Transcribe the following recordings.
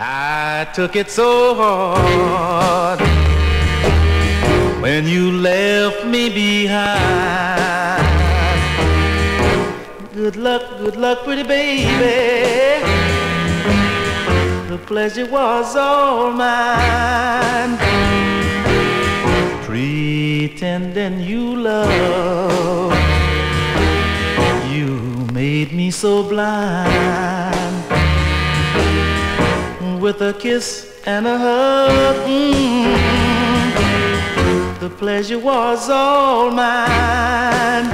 I took it so hard when you left me behind. Good luck, good luck, pretty baby. The pleasure was all mine. Pretending you love, you made me so blind with a kiss and a hug. Mm, the pleasure was all mine.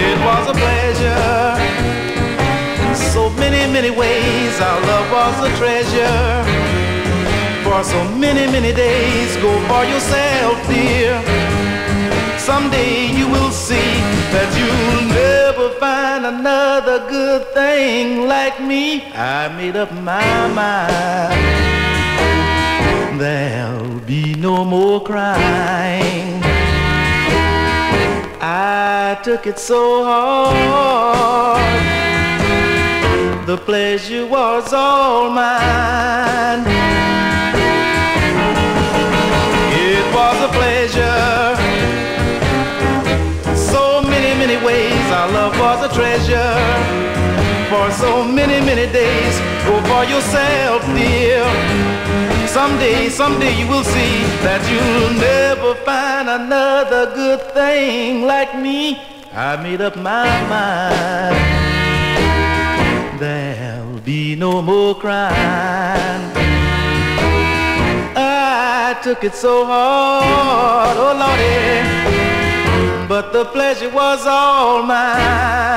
It was a pleasure in so many, many ways. Our love was a treasure. For so many, many days, go for yourself, dear. Someday you will see that you'll another good thing like me. I made up my mind. There'll be no more crying. I took it so hard. The pleasure was all mine. It was a pleasure ways our love was a treasure for so many, many days. Go for yourself, dear. Someday, someday you will see that you'll never find another good thing like me. I made up my mind. There'll be no more crying. I took it so hard, the pleasure was all mine.